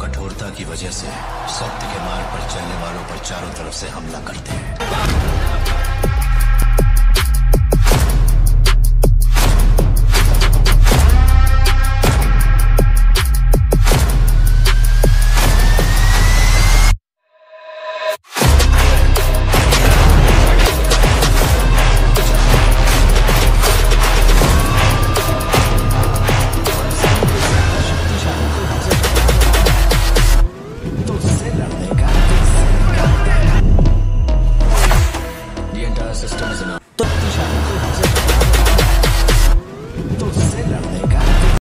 कठोरता की वजह से सत्य के मार्ग पर चलने वालों पर चारों तरफ़ से हमला करते हैं। system is enough.